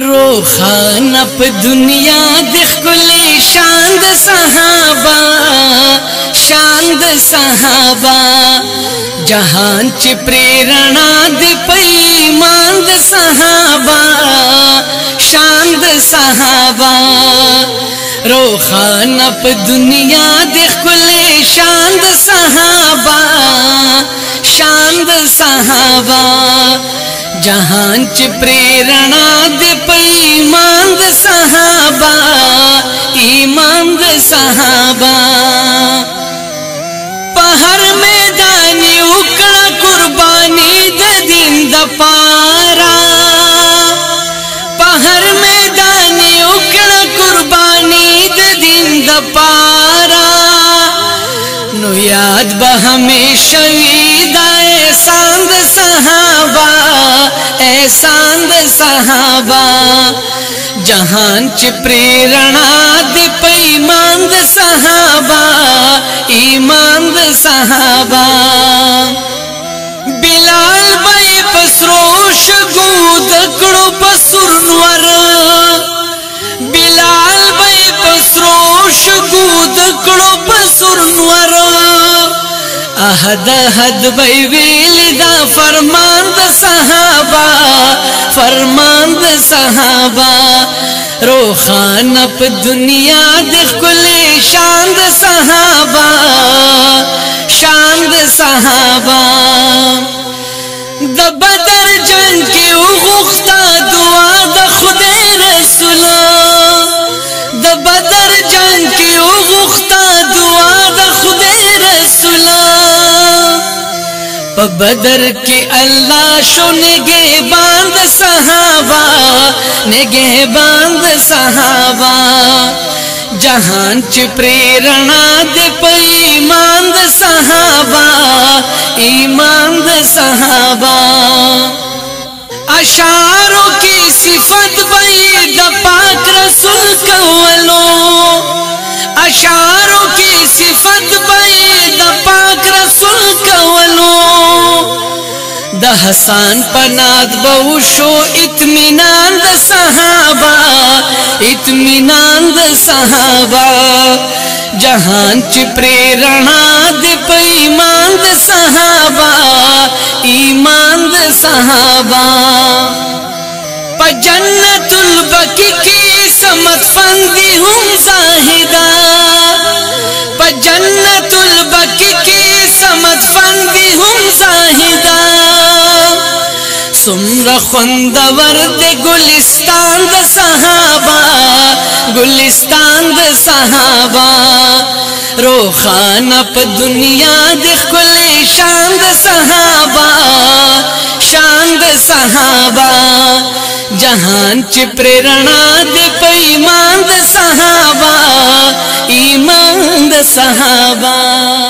روخان په دنیا د خلې شان د صحابه شان د صحابه جهان چې پریرنا د پېمان د صحابه شان د صحابه روخان په دنیا د خلې شان د صحابه شان د صحابه جهان چې پریرنا د پیمان د صحابه ایمان د صحابه په هر میدان یو کړه قرباني د دین د پارا په هر میدان یو کړه قرباني د دین د پارا نو یاد به همیشه وي دای सानबे सहाबा जहान च प्रेरणा दिपे ईमान दे सहाबा ईमान दे सहाबा حد حد بی ویل دا فرمان د صحابه فرمان د صحابه روحان په دنیا د خپل شان د صحابه شان د صحابه د بدر جنگ کې وغوښتا دعا د خدای رسول બબદર કે અલ્લા શનગે બાંદ સાહાવા નેગે બાંદ સાહાવા જહાંચ પ્રેરણા દેપઈ માંંદ સાહાવા ઈમાનદ સાહાવા આશારો કી સિફત બઈ જપા કર સુન કવલો આશ دا حسان پناد بوشو اتمنان دا صحابہ اتمنان دا صحابہ جہان چپری رنا دے پا ایمان دا صحابہ ایمان دا صحابہ پا جنت البکی کی سمت فندی ہم زاہدہ پا جنت البکی کی سمت فندی ہم زاہدہ سمر خوندور دے گلستان دا صحابہ گلستان دا صحابہ روخان پا دنیا دے کلی شان دا صحابہ شان دا صحابہ جہان چی پریرنا دے پا ایمان دا صحابہ ایمان دا صحابہ